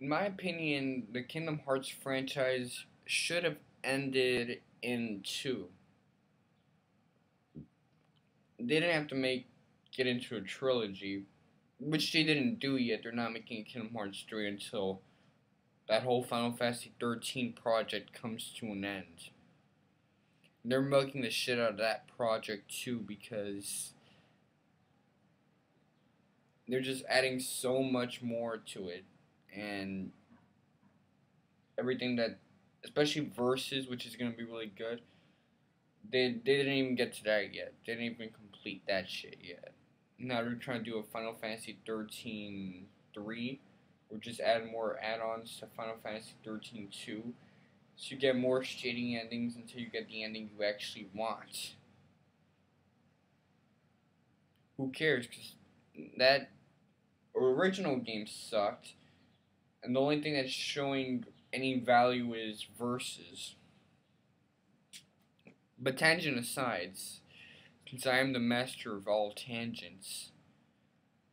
in my opinion, the Kingdom Hearts franchise should have ended in two. They didn't have to make get into a trilogy, which they didn't do yet. They're not making Kingdom Hearts 3 until that whole Final Fantasy 13 project comes to an end. They're milking the shit out of that project too because they're just adding so much more to it and everything that especially Versus which is to be really good they, they didn't even get to that yet. They didn't even complete that shit yet. Now they're trying to do a final fantasy 13 3 or just add more add-ons to final fantasy 13 2 so you get more shading endings until you get the ending you actually want. Who cares? Because that original game sucked, and the only thing that's showing any value is Versus. But tangent aside, since I am the master of all tangents,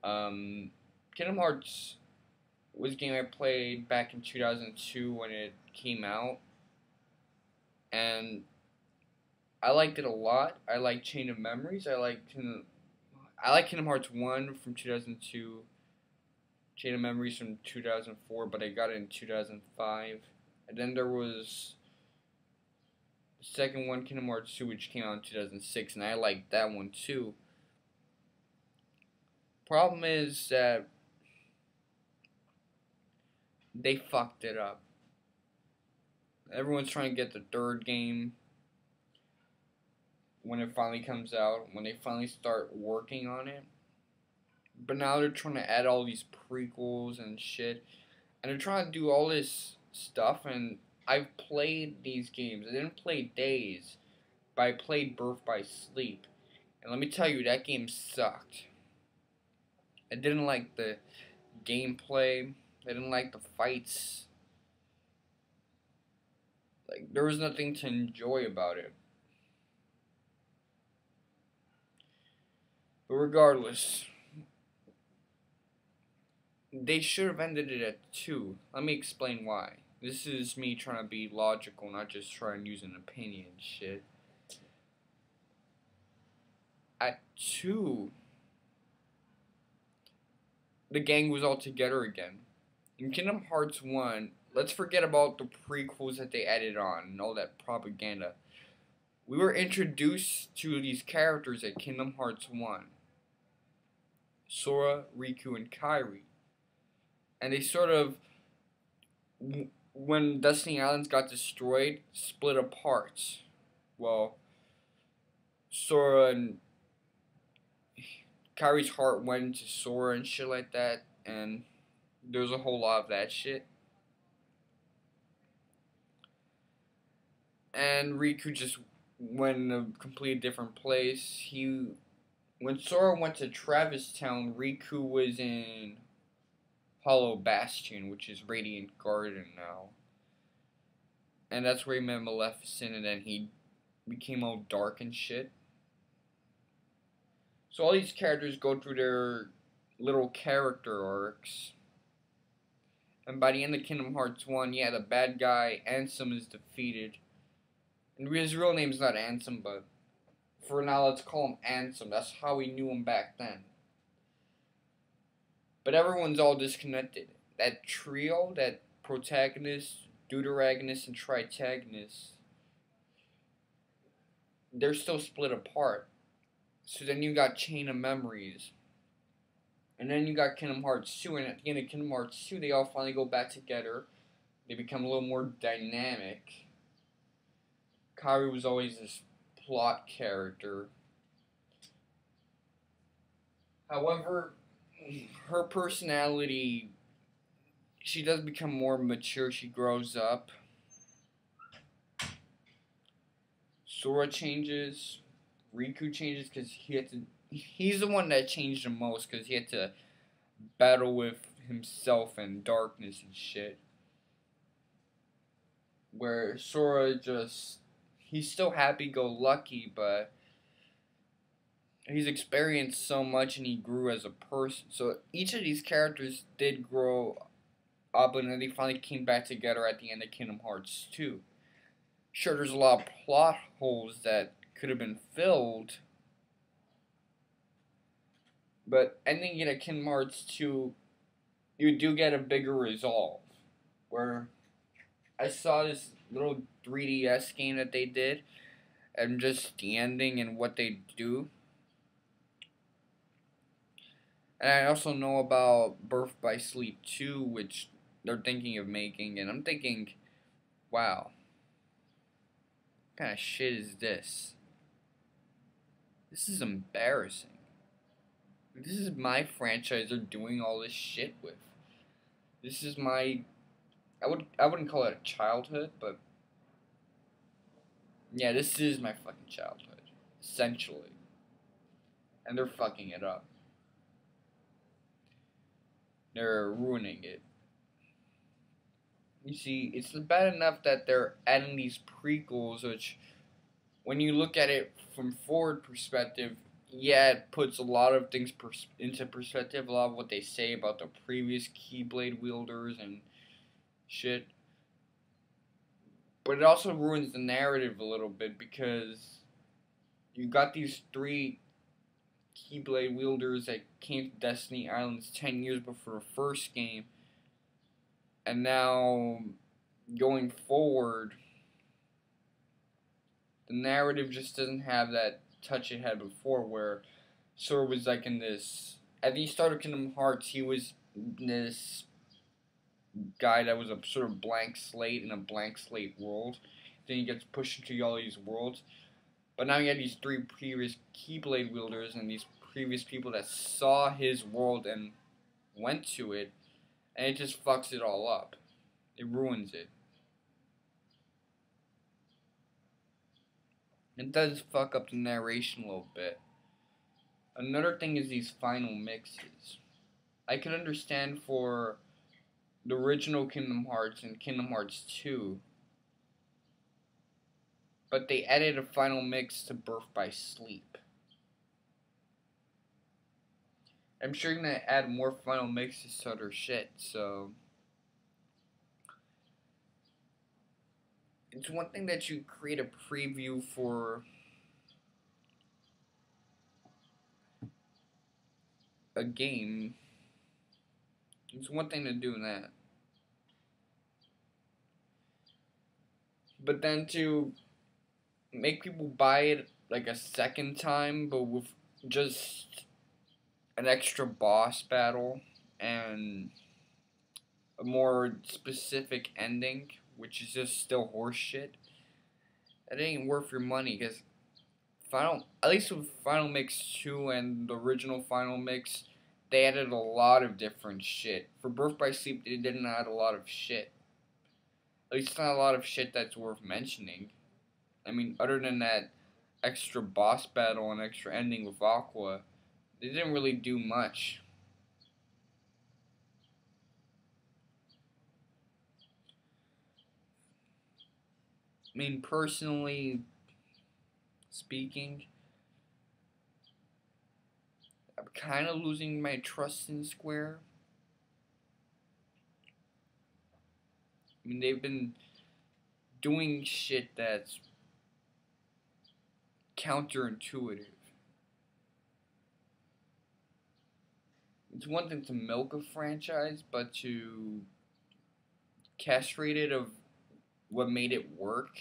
um, Kingdom Hearts was a game I played back in 2002 when it came out, and I liked it a lot. I like Chain of Memories. I like I like Kingdom Hearts 1 from 2002 Chain of Memories from 2004, but I got it in 2005. And then there was the second one, Kingdom Hearts 2, which came out in 2006, and I liked that one too. Problem is that they fucked it up. Everyone's trying to get the third game when it finally comes out, when they finally start working on it. But now they're trying to add all these prequels and shit. And they're trying to do all this stuff. And I've played these games. I didn't play Days, but I played Birth by Sleep. And let me tell you, that game sucked. I didn't like the gameplay. I didn't like the fights. Like, there was nothing to enjoy about it. But regardless, they should have ended it at 2. Let me explain why. This is me trying to be logical, not just trying to use an opinion shit. At 2, the gang was all together again. In Kingdom Hearts 1, let's forget about the prequels that they added on and all that propaganda. We were introduced to these characters at Kingdom Hearts 1. Sora, Riku, and Kairi and they sort of when Destiny Islands got destroyed, split apart. Well, Sora and Kairi's heart went into Sora and shit like that, and there's a whole lot of that shit. And Riku just went in a completely different place. He, when Sora went to Traverse Town, Riku was in Hollow Bastion, which is Radiant Garden now. And that's where he met Maleficent, and then he became all dark and shit. So all these characters go through their little character arcs. And by the end of Kingdom Hearts 1, yeah, the bad guy, Ansem, is defeated. And his real name is not Ansem, but for now, let's call him Ansem. That's how we knew him back then. But everyone's all disconnected. That trio, that protagonist, deuteragonist, and tritagonist, they're still split apart. So then you got Chain of Memories. And then you got Kingdom Hearts 2, and at the end of Kingdom Hearts 2, they all finally go back together. They become a little more dynamic. Kairi was always this plot character. However, her personality she does become more mature. She grows up. Sora changes. Riku changes because he had to he's the one that changed the most because he had to battle with himself and darkness and shit. Where Sora just he's still happy go lucky but he's experienced so much and he grew as a person. So each of these characters did grow up and then they finally came back together at the end of Kingdom Hearts 2. Sure, there's a lot of plot holes that could have been filled, but ending it at Kingdom Hearts 2, you do get a bigger resolve. Where I saw this little 3DS game that they did, and just the ending and what they do. And I also know about Birth by Sleep 2, which they're thinking of making, and I'm thinking, wow, what kind of shit is this? This is embarrassing. This is my franchise they're doing all this shit with. This is my I would I wouldn't call it a childhood, but yeah, this is my fucking childhood, essentially. And they're fucking it up. They're ruining it. You see, it's bad enough that they're adding these prequels, which, when you look at it from forward perspective, yeah, it puts a lot of things pers- into perspective. A lot of what they say about the previous Keyblade wielders and shit. But it also ruins the narrative a little bit because you got these three Keyblade wielders that came to Destiny Islands 10 years before the first game. And now, going forward, the narrative just doesn't have that touch it had before where Sora was like in this. At the start of Kingdom Hearts, he was this guy that was a sort of blank slate in a blank slate world. Then he gets pushed into all these worlds. But now you have these three previous Keyblade wielders and these previous people that saw his world and went to it, and it just fucks it all up. It ruins it. It does fuck up the narration a little bit. Another thing is these final mixes. I can understand for the original Kingdom Hearts and Kingdom Hearts 2. But they added a final mix to Birth by Sleep. I'm sure you're gonna add more final mixes to other shit, so it's one thing that you create a preview for a game it's one thing to do that. But then to make people buy it like a second time, but with just an extra boss battle and a more specific ending, which is just still horseshit. That ain't worth your money because Final, at least with Final Mix 2 and the original Final Mix, they added a lot of different shit. For Birth by Sleep, they didn't add a lot of shit. At least not a lot of shit that's worth mentioning. I mean, other than that extra boss battle and extra ending with Aqua, they didn't really do much. I mean, personally speaking, I'm kind of losing my trust in Square. I mean, they've been doing shit that's counterintuitive. It's one thing to milk a franchise, but to castrate it of what made it work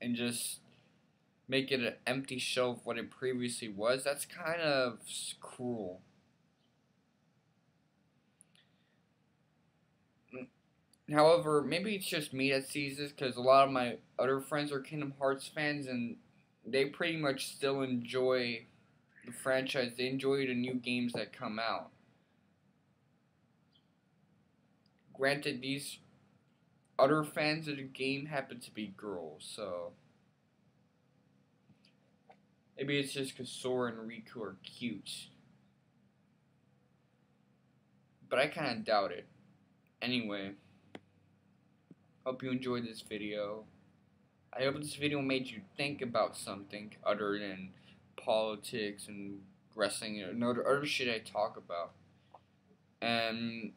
and just make it an empty shell of what it previously was, that's kind of cruel. Mm, however, maybe it's just me that sees this because a lot of my other friends are Kingdom Hearts fans and they pretty much still enjoy the franchise. They enjoy the new games that come out. Granted, these other fans of the game happen to be girls, so. Maybe it's just because Sora and Riku are cute. But I kind of doubt it. Anyway, hope you enjoyed this video. I hope this video made you think about something other than politics and wrestling and other, other shit I talk about. And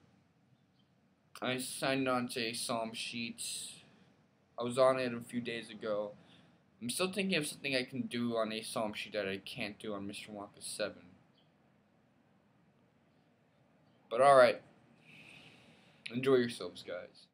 I signed on to Apsalmsheet. I was on it a few days ago. I'm still thinking of something I can do on Apsalmsheet that I can't do on Mr. Wonka 7. But alright. Enjoy yourselves, guys.